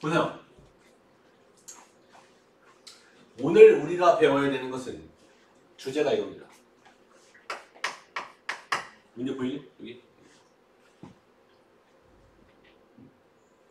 보세요. 오늘 우리가 배워야 되는 것은 주제가 이겁니다. 문제 보이니? 여기.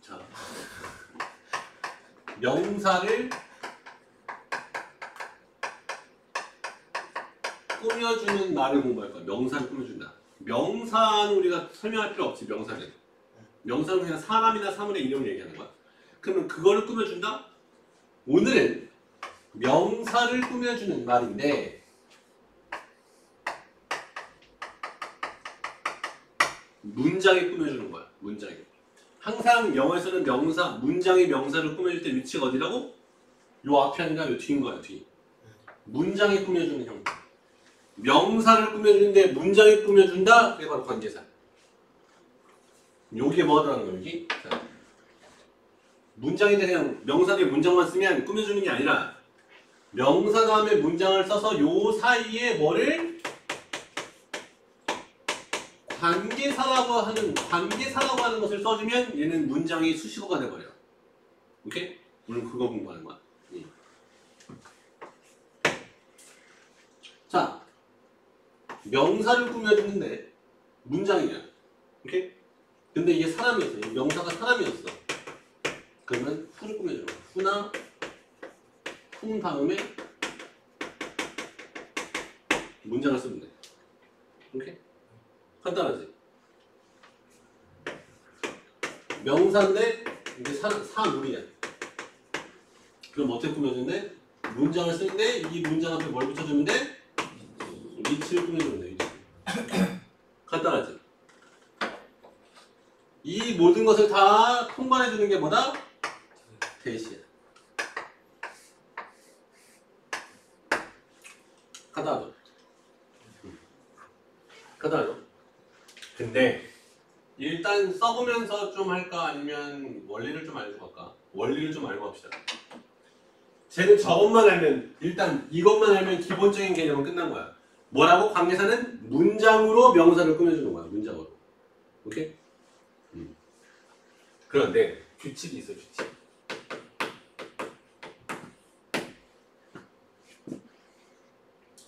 자, 명사를 꾸며주는 말을 공부할 거야. 명사를 꾸며준다. 명사는 우리가 설명할 필요 없지. 명사는. 명사는 그냥 사람이나 사물의 이름을 얘기하는 거야. 그러면 그거를 꾸며준다? 오늘은 명사를 꾸며주는 말인데 문장에 꾸며주는 거야. 문장에. 항상 영어에서는 명사, 문장의 명사를 꾸며줄 때 위치가 어디라고? 요 앞이 아니라 요 뒤인 거야, 뒤. 문장에 꾸며주는 형태. 명사를 꾸며주는데 문장에 꾸며준다? 그게 바로 관계사. 요게 뭐더라는 거야, 여기? 자. 문장인데 그냥 명사에 문장만 쓰면 꾸며주는 게 아니라 명사 다음에 문장을 써서 요 사이에 뭐를 관계사라고 하는 관계사라고 하는 것을 써주면 얘는 문장이 수식어가 돼버려. 오케이? 오늘 그거 공부하는 거야. 음. 자, 명사를 꾸며주는데 문장이야. 오케이? 근데 이게 사람이었어. 이 명사가 사람이었어. 그러면 후를 거야. 후나 후 다음에 문장을 쓰면 돼. 오케이? 간단하지? 명사인데 이게 사, 사물이야. 그럼 어떻게 꾸며주는데? 문장을 쓰는데 이 문장 앞에 뭘 붙여주면 돼? 위치를 꾸며주면 돼. 간단하지? 이 모든 것을 다 통반해주는 게 뭐다? 대시야. 간단하죠? 간단하죠? 근데 일단 써보면서 좀 할까 아니면 원리를 좀 알고 할까? 원리를 좀 알고 합시다. 쟤는 저것만 알면 일단 이것만 알면 기본적인 개념은 끝난 거야. 뭐라고? 관계사는 문장으로 명사를 꾸며주는 거야. 문장으로. 오케이? 음. 그런데 규칙이 있어 규칙.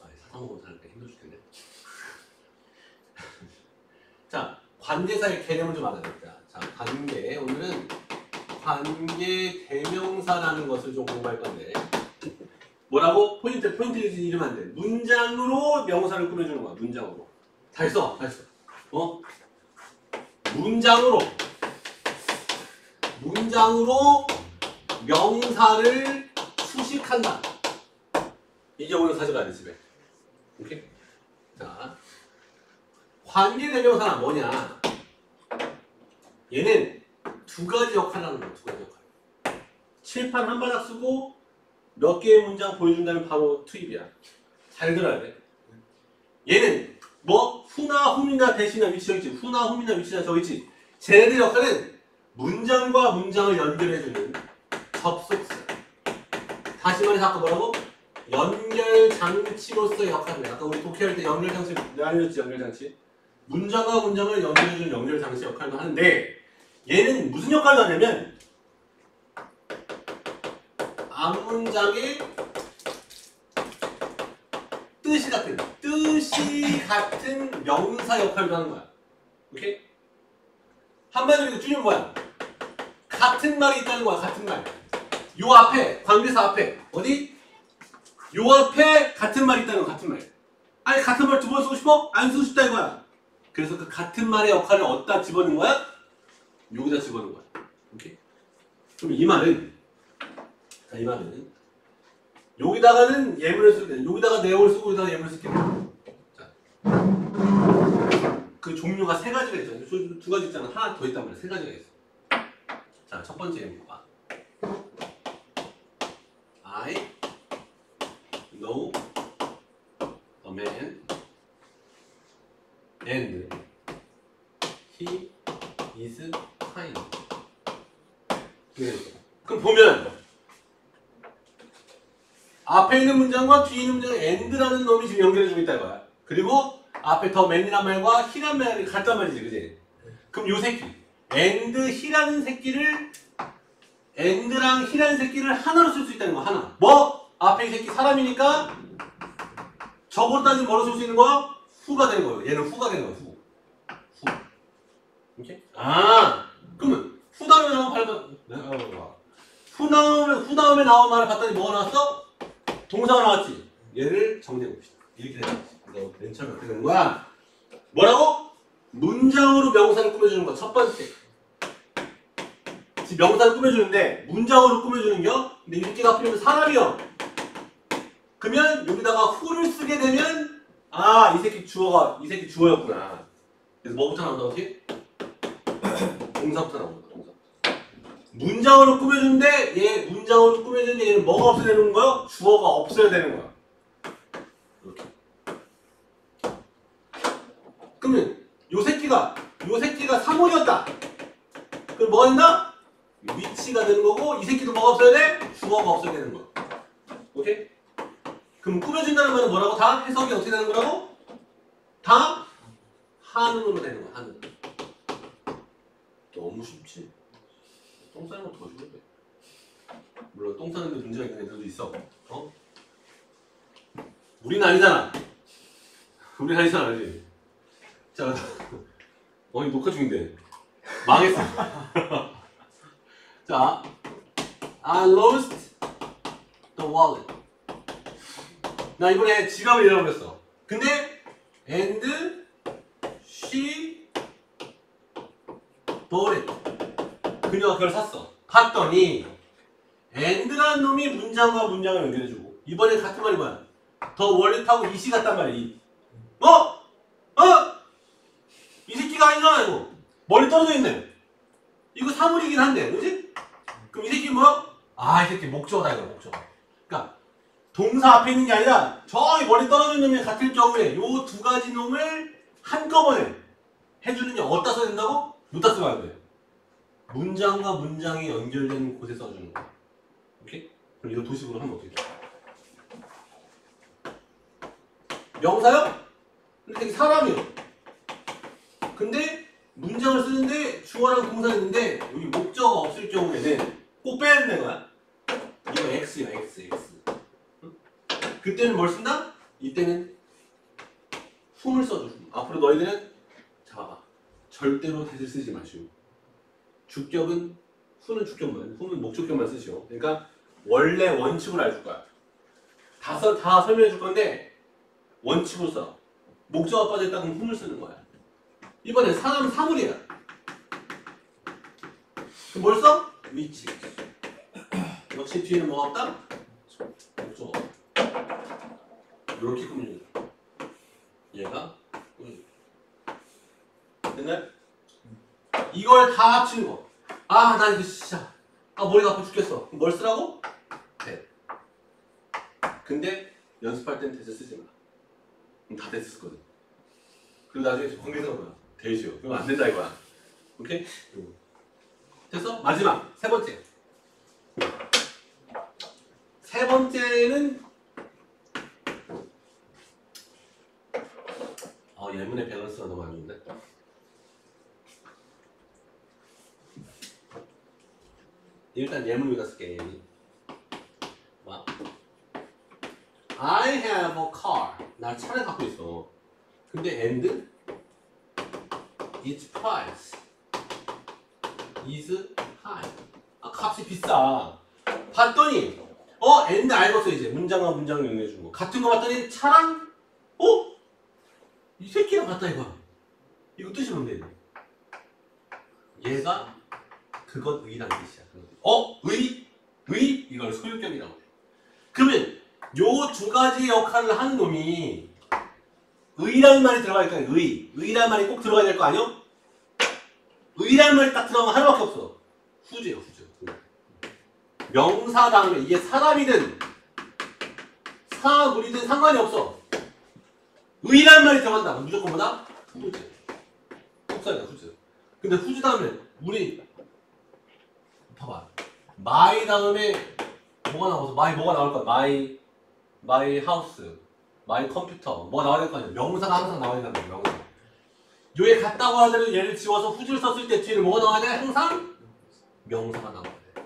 아, 사상공사 하니까 힘들 텐데. 자, 관계사의 개념을 좀 알아야겠다. 자, 관계. 오늘은 관계 대명사라는 것을 좀 공부할 건데. 뭐라고? 포인트, 포인트 이름 안 돼. 문장으로 명사를 꾸며주는 거야, 문장으로. 다 했어, 다 했어. 어? 문장으로. 문장으로 명사를 수식한다. 이게 오늘 가져가야 돼, 집에. 오케이? 자. 관계 대명사는 뭐냐? 얘는 두 가지 역할을 하는 거야, 두 가지 역할. 칠판 한 바닥 쓰고 몇 개의 문장 보여준 다면 바로 투입이야. 잘 들어야 돼. 얘는 뭐 후나 홈이나 대시나 위치 저기 있지. 후나 홈이나 위치나 저기 있지. 쟤네들 역할은 문장과 문장을 연결해주는 접속사. 다시 말해서 아까 뭐라고? 연결 장치로서의 역할을 해. 아까 우리 독해할 때 연결 장치 내가 알려줬지 연결 장치. 문장과 문장을 연결해주는 연결 장치 역할도 하는데 얘는 무슨 역할을 하냐면 앞문장의 뜻이 같은 뜻이 같은 명사 역할도 하는 거야. 오케이? 한마디로 줄이면 뭐야? 같은 말이 있다는 거야. 같은 말. 요 앞에 관계사 앞에 어디? 요 앞에 같은 말이 있다는 거 같은 말. 아니 같은 말 두 번 쓰고 싶어? 안 쓰고 싶다 이거야. 그래서 그 같은 말의 역할을 어디다 집어넣은 거야? 여기다 집어넣은 거야. 오케이? 그럼 이 말은 자, 이 말은 여기다가는 예문을 쓸 때, 여기다가 내용을 쓰고 여기다가 예문을 쓸게. 자, 그 종류가 세 가지가 있잖아. 두, 두 가지 있잖아. 하나 더 있단 말이야. 세 가지가 있어. 자, 첫 번째 예문 봐봐. I know a man and he is kind. 네. 그럼 보면 앞에 있는 문장과 뒤에 있는 문장을 and라는 놈이 지금 연결해주고 있다 이거야. 그리고 앞에 더 man이란 말과 he란 말이 같단 말이지, 그지? 그럼 요 새끼 and he라는 새끼를 and랑 he라는 새끼를 하나로 쓸 수 있다는 거야 하나 뭐? 앞에 이 새끼 사람이니까 적으로 따지면 뭐로 쓸 수 있는 거야? 후가 되는 거예요 얘는 후가 되는 거야 후 후. 오케이? 아 그러면 후 다음에 나온 발음 네, 어, 후 다음에 후 다음에 나온 말을 봤더니 뭐가 나왔어? 동사가 나왔지 얘를 정리해 봅시다 이렇게 되는 거지 맨 처음에 어떻게 되는 거야? 뭐라고? 문장으로 명사를 꾸며주는 거 첫 번째 지금 명사를 꾸며주는데 문장으로 꾸며주는 겨? 근데 이 새끼가 하필이면 사람이요 그러면 여기다가 후를 쓰게 되면 아 이 새끼 주어가 이 새끼 주어였구나 그래서 뭐부터 나온다 어떻게? 동사부터 나온다 문장으로 꾸며주는데 얘 문장으로 꾸며주는데 얘는 뭐가 없어야 되는 거야? 주어가 없어야 되는 거야 이렇게 그러면 요 새끼가 요 새끼가 3월이었다 그럼 뭐가 된다? 위치가 되는 거고 이 새끼도 뭐가 없어야 돼? 주어가 없어야 되는 거야 오케이? 그럼 꾸며준다는 말은 뭐라고? 다 해석이 어떻게 되는 거라고? 다 한음으로 되는 거야 한음 너무 쉽지 똥 싸는 거더 쉬운데 물론 똥 싸는 데 문제가 있는 애들도 있어. 어? 우리는 아니잖아. 우리는 아니잖아 알지? 자 어이 녹화 중인데. 망했어. 자 I lost the wallet. 나 이번에 지갑을 잃어버렸어. 근데 and she bought it 그녀가 그걸 샀어 봤더니 and라는 놈이 문장과 문장을 연결해주고 이번에 같은 말이 뭐야 더 월렛하고 이시 같단 말이야 이. 어? 어? 이 새끼가 아니잖아 이거 머리 떨어져 있네 이거 사물이긴 한데 그지? 그럼 이 새끼 뭐야? 아이 새끼 목적어다 이거 목적어 그러니까 동사 앞에 있는 게 아니라 저기 머리 떨어져 있는 놈이 같을 경우에 요 두 가지 놈을 한꺼번에 해주는 게 어디다 써야 된다고? 놓다 쓰면 안 돼. 문장과 문장이 연결된 곳에 써주는 거야. 오케이? 그럼 이거 도식으로 하면 어떻게 돼? 명사요? 근데 되게 사람이요. 근데 문장을 쓰는데 주어랑 동사 있는데 여기 목적어가 없을 경우에는 꼭 빼야 된다는 거야. 이거 X야 X X. 응? 그때는 뭘 쓴다? 이때는 품을 써줘. 앞으로 너희들은 잡아봐. 절대로 대을 쓰지 마시오. 주격은 후는 주격만, 후는 목적격만 쓰시오. 그러니까 원래 원칙으로 알줄 거야. 다, 써, 다 설명해 줄 건데 원칙으로 써. 목적어 빠졌다 그럼 품을 쓰는 거야. 이번엔 사람 사물이야. 그럼 뭘 써? 위치. 역시 뒤에는 뭐가 없다? 목적어. 이렇게 거야. 얘가 거야. 됐나요? 이걸 다 합치는 거. 아, 나 이거 진짜. 아, 머리가 아파 죽겠어. 뭘 쓰라고? 대. 근데 연습할 땐 대세 쓰지 마. 다 대세 쓰거든. 그리고 나중에 관계사가 뭐야? 대시요. 그럼 안 된다 이거야. 오케이? 응. 됐어? 마지막 세 번째. 세 번째는 어 예문의 밸런스가 너무 안 좋은데. 일단 예문 여기다 쓸게. 와. I have a car. 나 차를 갖고 있어. 근데 and its price is high. 아 값이 비싸. 봤더니 어 and 알겠어 이제 문장과 문장을 연결해 준 거. 같은 거 봤더니 차랑 어? 이 새끼랑 같다 이거야. 이거 뜻이 뭔데? 얘가 그것 의란 뜻이야. 그것. 어? 의? 의? 이걸 소유격이라고 해. 그러면 요 두 가지 역할을 하는 놈이 의라는 말이 들어갈 거야. 의. 의라는 말이 꼭 들어가야 될 거 아니야? 의라는 말이 딱 들어가면 하나밖에 없어. whose요, whose. 명사 다음에 이게 사람이든 사물이든 상관이 없어. 의라는 말이 들어간다. 무조건 뭐다? whose. whose다, whose. 근데 whose 다음에 우리 봐봐. my 다음에 뭐가 나와서 my 뭐가 나올 거야? my my house, my computer 뭐가 나와야 될 거 아니야? 명사가 항상 나와야 거야. 명사. 요에 같다고 하더라도 얘를 지워서 후지를 썼을 때 뒤에 뭐가 나와야 돼? 항상 명사가 나와야 돼.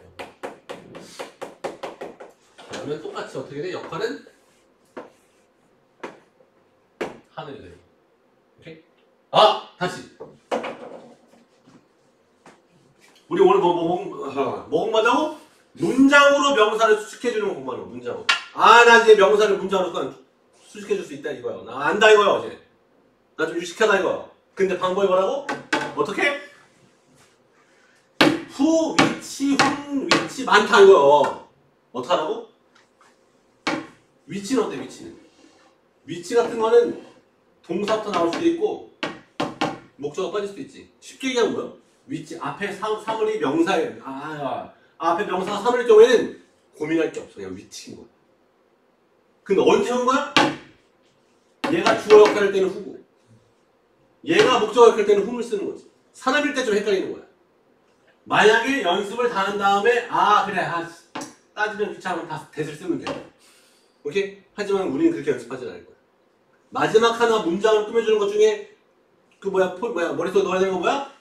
그러면 똑같이 어떻게 돼? 역할은 하늘이 돼. 오케이? 아 다시. 우리 오늘 뭐, 뭐, 뭐, 뭐, 뭐 공부하자고? 문장으로 명사를 수식해주는 거, 문장으로. 아, 나 이제 명사를 문장으로 수식해줄 수 있다 이거야. 나 안다 이거야, 어제. 나 좀 유식하다 이거야. 근데 방법이 뭐라고? 어떻게? 후, 위치, 훈, 위치 많다 이거요. 어떡하라고? 위치는 어때, 위치는? 위치 같은 거는 동사부터 나올 수도 있고 목적어 빠질 수도 있지. 쉽게 얘기하면 뭐야? 위치 앞에 사, 사물이 명사에 아, 아 앞에 명사가 사물일 경우에는 고민할 게 없어. 그냥 위치인 거야. 근데 언제 온 거야? 얘가 주어 역할을 할 때는 후고 얘가 목적어 역할을 할 때는 훔을 쓰는 거지. 사람일 때 좀 헷갈리는 거야. 만약에 연습을 다 한 다음에 아 그래 아, 따지면 귀찮으면 다 대을 쓰면 돼. 오케이? 하지만 우리는 그렇게 연습하지 않을 거야. 마지막 하나 문장을 꾸며주는 것 중에 그 뭐야 폴 뭐야 머릿속에 넣어야 되는 거 뭐야?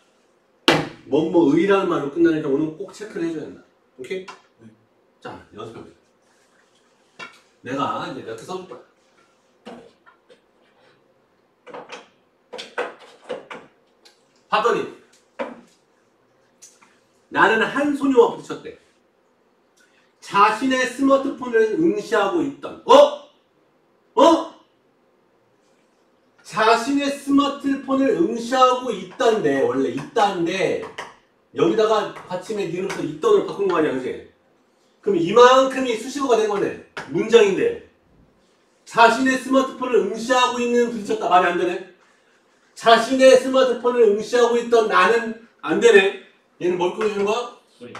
뭐뭐 의라는 말로 끝나는 경우는 꼭 체크를 해줘야 된다. 오케이? 자 연습해보자. 내가 이제 이렇게 써줄 거야. 봤더니 나는 한 소녀와 부딪혔대. 자신의 스마트폰을 응시하고 있던 어? 어? 자신의 스마트폰을 응시하고 있다는데 원래 있다는데 여기다가 받침에 니으로서 있던을 바꾼 거 아니야 그지? 그럼 이만큼이 수식어가 된 거네 문장인데 자신의 스마트폰을 응시하고 있는 부딪혔다 말이 안 되네 자신의 스마트폰을 응시하고 있던 나는 안 되네 얘는 뭘 꾸며주는 거야? 소리.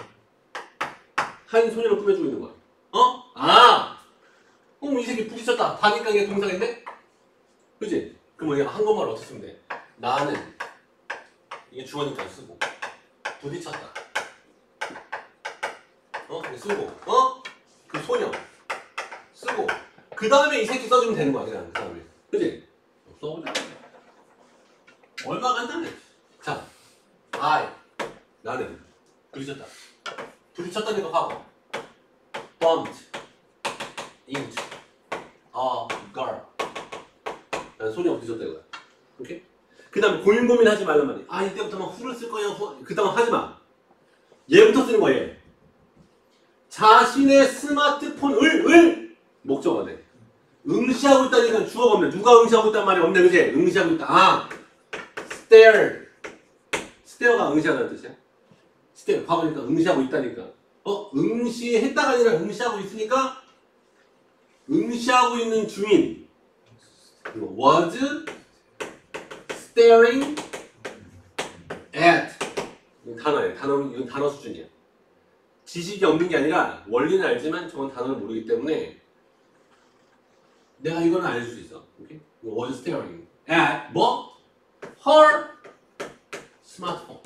한 소녀를 꾸며주고 있는 거야 어? 아! 어이 새끼 부딪혔다 다니까 이게 동사겠네? 그지? 그럼 이거 한국말로 어떻게 쓰면 돼? 나는. 이게 주어니까 쓰고. 부딪혔다. 어? 쓰고. 어? 그 소녀. 쓰고. 그 다음에 이 새끼 써주면 되는 거야 그냥 그 다음에 그지? 써보자. 얼마 간단해 자 I. 나는. 부딪혔다. 부딪혔다는 거 하고. bumped. into a 소녀가 부딪혔다 이거야 오케이? 그 다음에 고민 고민 하지 말란 말이야 아 이때부터만 후를 쓸 후... 그 다음 하지 마. 얘부터 쓰는 얘 자신의 스마트폰을 을 목적어 돼. 응시하고 있다니까 주어가 없네. 누가 응시하고 있단 말이 없네. 그지? 응시하고 있다. 아 stare. stare가 응시하다는 뜻이야. stare 봐보니까 응시하고 있다니까. 어? 응시했다가 아니라 응시하고 있으니까 응시하고 있는 중인 그리고 was staring at 이건 단어예요 단어, 이건 단어 수준이야 지식이 없는 게 아니라 원리는 알지만 저건 단어를 모르기 때문에 내가 이거는 알려줄 수 있어 오케이? was staring at 뭐? her 스마트폰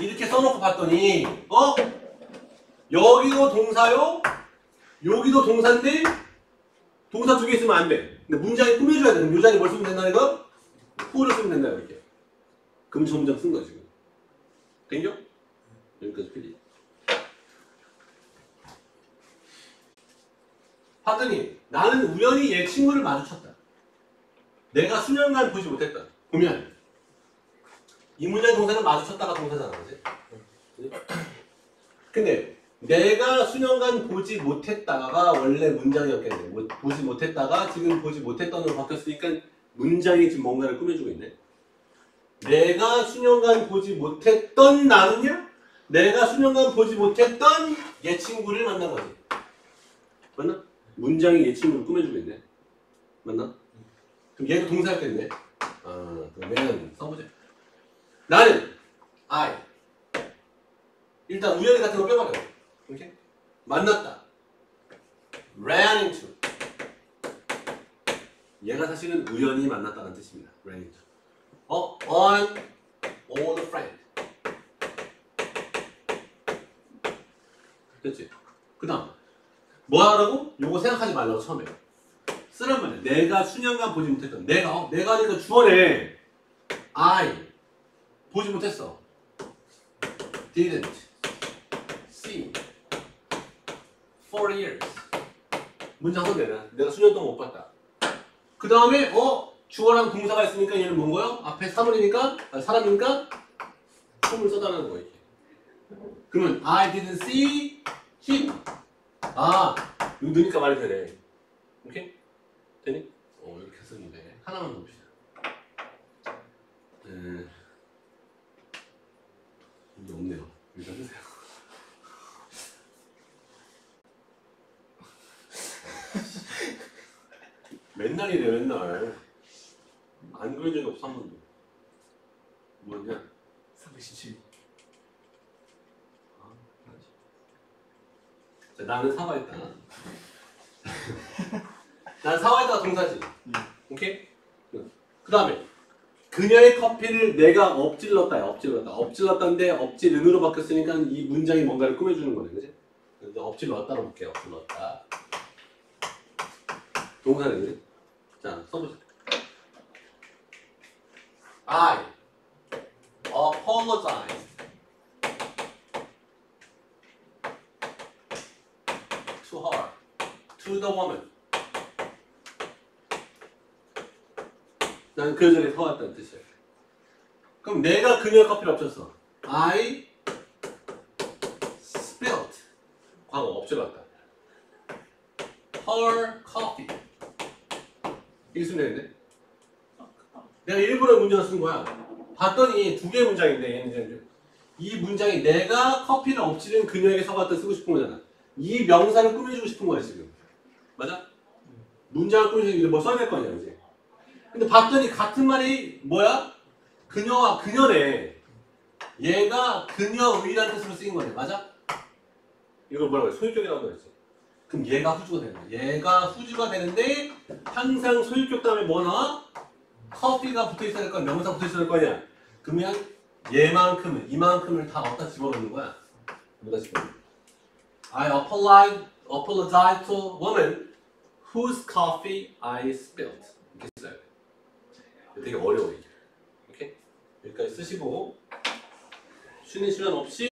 이렇게 써놓고 봤더니 어? 여기도 동사요 여기도 동사인데 동사 두 개 있으면 안 돼. 근데 문장에 꾸며줘야 돼. 그럼 요 자리에 뭘 쓰면 된다 이거? 후를 쓰면 된다 이렇게. 그럼 저 문장 쓴 거야 지금. 된겨? 여기까지 필리. 하더니 나는 우연히 얘 친구를 마주쳤다. 내가 수년간 보지 못했다. 보면 이 문장의 동사는 마주쳤다가 동사잖아, 그지? 근데 내가 수년간 보지 못했다가 원래 문장이었겠네. 뭐, 보지 못했다가 지금 보지 못했던으로 바뀌었으니까 문장이 지금 뭔가를 꾸며주고 있네. 내가 수년간 보지 못했던 나는요? 내가 수년간 보지 못했던 얘 친구를 만난 거지. 맞나? 문장이 얘 친구를 꾸며주고 있네. 맞나? 그럼 얘가 동사였겠네. 아, 그러면 써보자. 나는 I 일단 우연히 같은 거 빼버려. 오케이? 만났다. ran into. 얘가 사실은 우연히 만났다는 뜻입니다. ran into. 어, on old friend. 됐지? 그 다음 뭐 하라고? 요거 생각하지 말라고 처음에 쓰란 말이야 내가 수년간 보지 못했던 내가 어? 내가 하니까 주어네 I 보지 못했어 didn't see for years. 문장 선대나 내가 수년 동안 못 봤다. 그 다음에 어 주어랑 동사가 있으니까 얘는 뭔 거요? 앞에 사물이니까 아, 사람이니까 폼을 써달라는 거 이렇게. 그러면 I didn't see him. 아 이거 넣으니까 말이 되네. 오케이? 되니? 어 이렇게 썼는데 하나만 더 봅시다. 음, 이게 없네요. 일단 쓰세요. 맨날 이래 맨날 안 그런 적이 없어 한 번도. 뭐냐 317. 자, 나는 사과했다. 나는 사과했다가 동사지. 오케이? 그 다음에 그녀의 커피를 내가 엎질렀다 엎질렀다. 엎질렀다인데 엎질은으로 바뀌었으니까 이 문장이 뭔가를 꾸며주는 거네 그지? 그래서 엎질렀다로 볼게 엎질렀다. 동사네 그지? 자 써보자 I apologize to her to the woman 난그 전에 사왔다는 뜻이야 그럼 내가 그녀의 커피를 엎쳤어 I spilled 과거 엎질렀다 her coffee 이게 쓰면 되는데 내가 일부러 문장을 쓴 거야. 봤더니 두 개의 문장인데 얘는 이 문장이 내가 커피를 엎치는 그녀에게 사과했다 쓰고 싶은 거잖아. 이 명사를 꾸며주고 싶은 거야 지금. 맞아? 문장을 꾸며주기 뭐 써야 될거 아니야 이제. 근데 봤더니 같은 말이 뭐야? 그녀와 그녀네. 얘가 그녀의란 뜻으로 쓰인 거네. 맞아? 이걸 뭐라고 해? 소유격이라고 그랬지 그럼 얘가 후주가 되는 거야. 얘가 후주가 되는데 항상 소유격 다음에 뭐 나와? 커피가 붙어 있어야 될 거야 명사 붙어 있어야 될 거냐 그러면 얘만큼은 이만큼을 다 어디다 집어넣는 거야? 어디다 집어넣는 거야? I apologize, apologize to woman whose coffee I spilled. 이렇게 써요 되게 어려워 이게. 오케이? 여기까지 쓰시고 쉬는 시간 없이